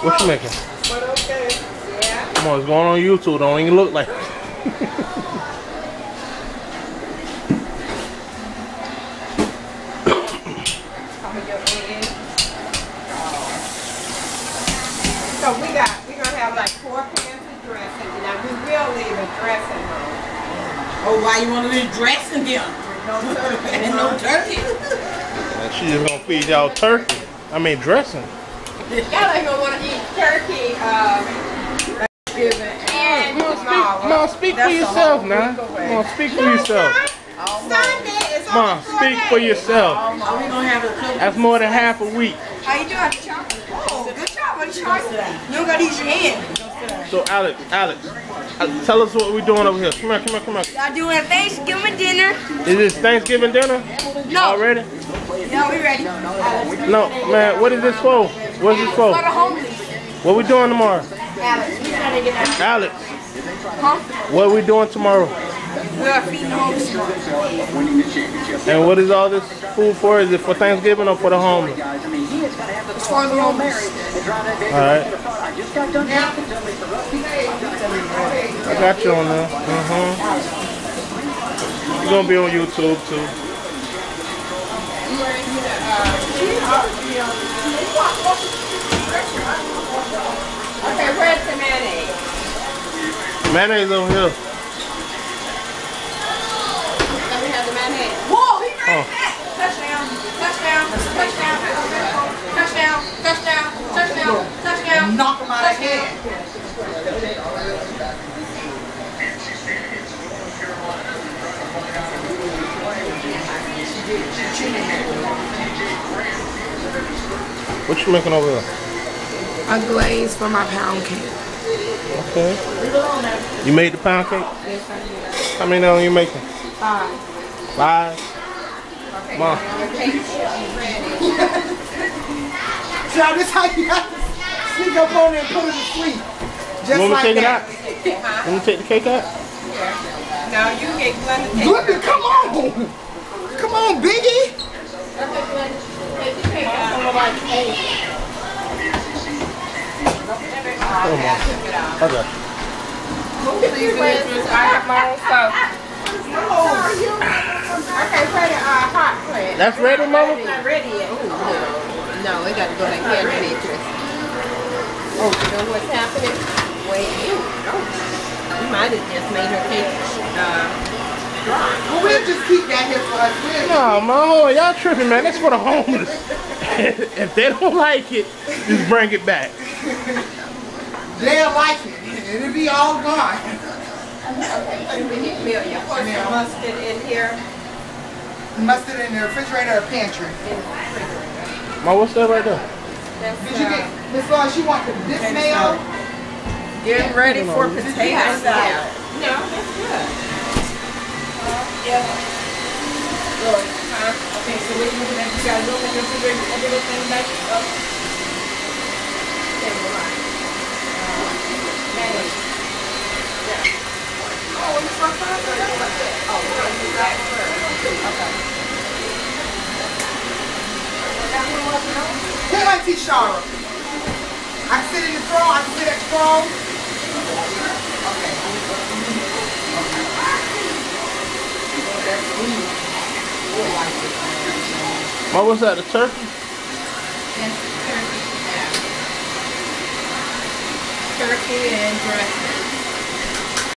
What you making? But okay. Yeah. Come on, it's going on YouTube. Don't even look like. Some of your eggs. So we got, we're gonna have like four pans of dressing. Now we will leave a dressing room. Oh, why you want to leave dressing here? No turkey. And no turkey? And she just gonna feed y'all turkey. I mean dressing. Y'all ain't gonna wanna eat turkey, um, Thanksgiving and tomorrow. Mom, speak for yourself whole now. week Come away. on, speak for yourself. Sunday is Come on, speak for yourself. Are we going to have a? That's more than half a week. How you doing, Chuck? Oh, good job, on Chuck. You don't gotta use your hand. So Alex, Alex, uh, tell us what we're doing over here. Come on, come on, come on. Y'all doing Thanksgiving dinner? Is this Thanksgiving dinner? No. Already? No, we ready. No, man. What is this for? What's this for? For the homeless. What we doing tomorrow? Alex, we gotta get that. Alex, Huh? what we doing tomorrow? We are feeding the homeless. And what is all this food for? Is it for Thanksgiving or for the homeless? It's for the homeless. All right. I got you on there. Mm-hmm. You're gonna be on YouTube too. Okay, where's the mayonnaise? Mayonnaise over here. Let me have the mayonnaise. Whoa, he ran Oh. back. Touchdown, touchdown, touchdown, touchdown, touchdown, touchdown, touchdown. Knock him out of head. What you making over there? A glaze for my pound cake. Okay. You made the pound cake? Yes, I did. How many of them you making? Five. Five? Mom. So this how you have to sneak up on there and put it to sleep. Just You want me to like take it that. out? Want me to take the cake out? No, you get Glenda Glenda, come on. Come on, Biggie. Come on. I. I have my own stuff. Okay, put it uh, hot plate. That's ready, mama? It's not ready yet. No, it got to go like here to waitress. Oh, you know what's happening? Wait, you. You might have just made her cake uh. Well, we'll just keep that here for us. We'll No, man. Y'all tripping, man. That's for the homeless. if they don't like it, just bring it back. They'll like it. It'll be all gone. Okay, we need milk. You put some mustard in here. Mustard in the refrigerator or pantry. Ma, what's that right there? That's, Did you uh, get Miss Laura? She want the this mayo. Getting ready for Did you potato have salad. salad? No, that's good. Yeah. What you at? You got a little bit of refrigerator, every little back up. Okay, well. Uh. Yeah. Oh, you fuck up? Or? Oh, that first. Okay. That one wasn't on? T Shara. I sit in the throne. I sit at the throne. Ma, was that? a turkey? Yes, turkey. Yeah. Turkey and dressing.